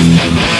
Música